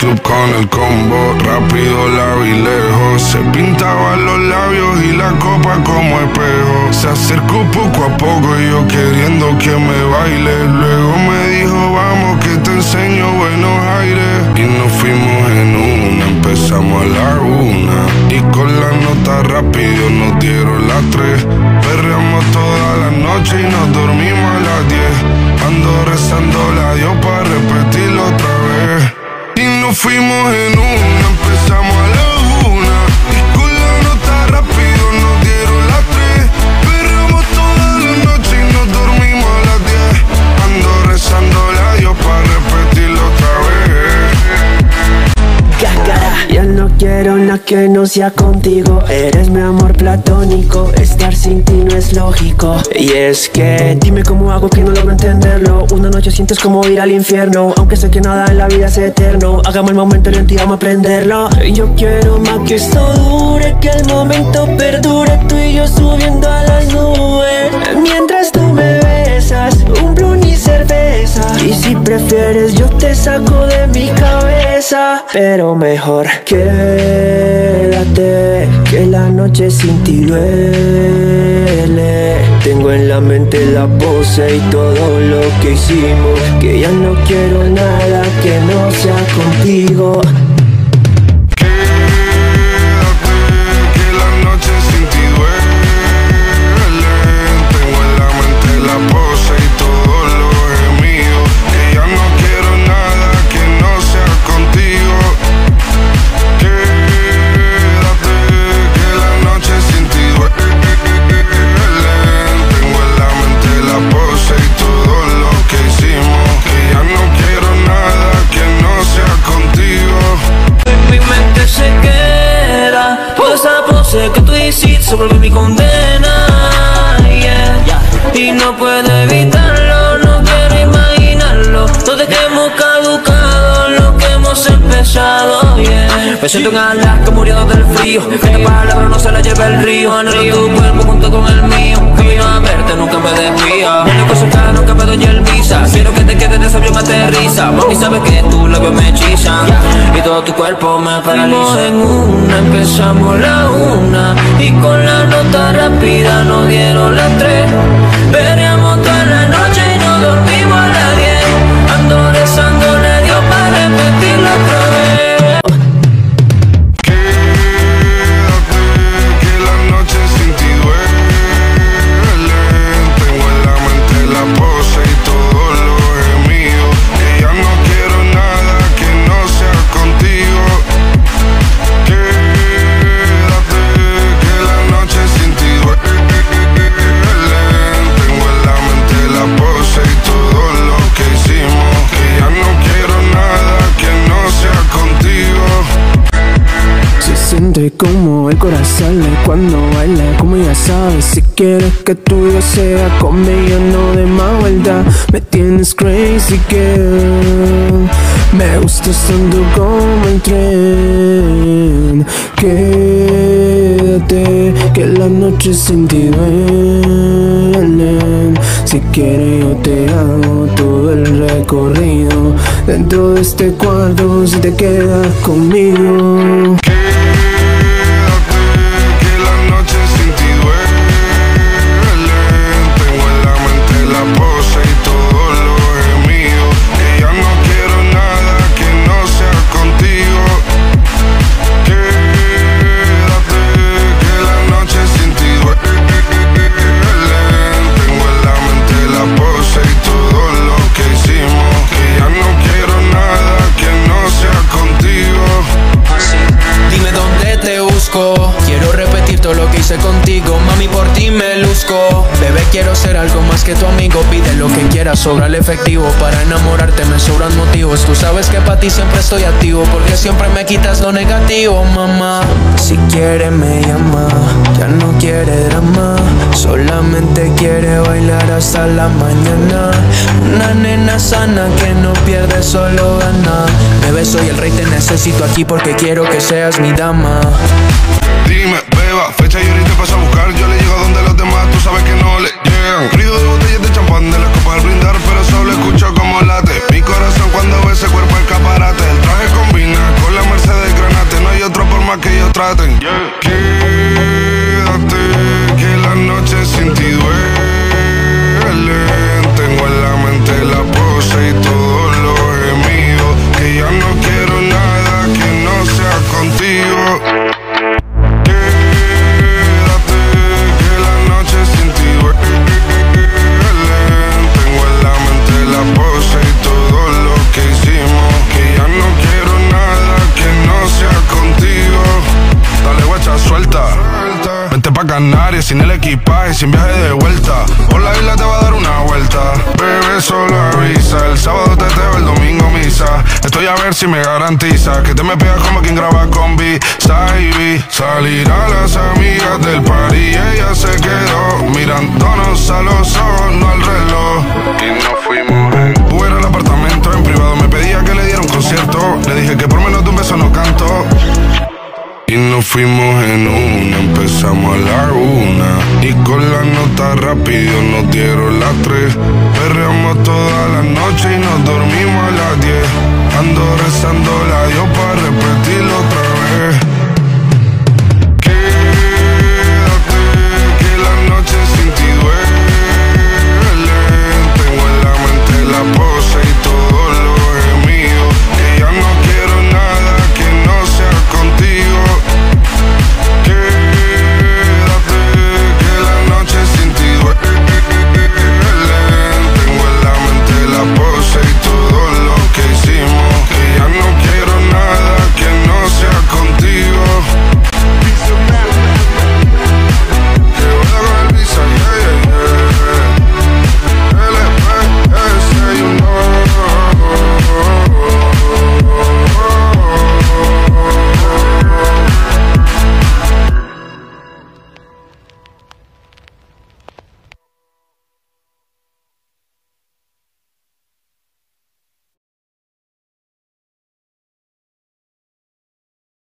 club con el combo, rápido la vi lejos. Se pintaba los labios y la copa como espejo. Se acercó poco a poco y yo queriendo que me baile. Luego me dijo, vamos que te enseño buenos rápido nos dieron las tres. Perreamos toda la noche y nos dormimos a las diez. Ando rezando la Dios para repetirlo otra vez. Y nos fuimos en que no sea contigo. Eres mi amor platónico Estar sin ti no es lógico. Y es que Dime cómo hago que no logro entenderlo. Una noche sientes como ir al infierno Aunque sé que nada en la vida es eterno. Hagamos el momento y vamos a aprenderlo. Yo quiero más que esto dure Que el momento perdure. Tú y yo subiendo a las nubes. Mientras tú me besas Un blun y cerveza. Y si prefieres yo te saco de mi cabeza Pero mejor quédate Que la noche sin ti duele. Tengo en la mente la pose y todo lo que hicimos Que ya no quiero nada que no sea contigo tú hiciste sobre mi condena yeah. Y no puedo evitarlo, no quiero imaginarlo. Todo es que hemos caducado, lo que hemos empezado yeah. Me siento en Alaska muriendo del frío. Esta palabra no se la lleva el río. Anhelo tu cuerpo junto con el mío. Camino a verte, nunca me desvío Me loco su cara, nunca me doy el visa. Quiero que te quedes en ese avión aterriza. Mami, sabes que tus labios me hechizan. Y todo tu cuerpo me paraliza. en una, empezamos la una. Y con siente como el corazón sale cuando baila Como ya sabes, si quieres que tuyo sea conmigo no de más vuelta. Me tienes crazy girl. Me gustas tanto como el tren. Quédate, que la noche sin ti duele. Si quieres yo te hago todo el recorrido. Dentro de este cuarto si te quedas conmigo Bebé, quiero ser algo más que tu amigo. Pide lo que quieras, sobra el efectivo. Para enamorarte me sobran motivos. Tú sabes que para ti siempre estoy activo. Porque siempre me quitas lo negativo, mamá. Si quiere me llama, ya no quiere drama. Solamente quiere bailar hasta la mañana. Una nena sana que no pierde, solo gana. Bebé, soy el rey, te necesito aquí porque quiero que seas mi dama. Dime, fecha y ahorita paso a buscar. Yo le llego donde los demás, tú sabes que no le llegan. Río de botellas de champán de la copa al brindar, pero solo escucho como late. Mi corazón cuando ve ese cuerpo escaparate. El traje combina con la Mercedes Granate. No hay otro por más que ellos traten. Sin el equipaje, sin viaje de vuelta. Por la isla te va a dar una vuelta. Bebé, solo avisa. El sábado te teo, el domingo misa. Estoy a ver si me garantiza que te me pegas como quien graba con B. Salir a las amigas del party y ella se quedó mirándonos la nota rápido, nos dieron las tres. Perreamos toda la noche y nos dormimos a las 10. Ando rezando la Dios para repetirlo otra vez.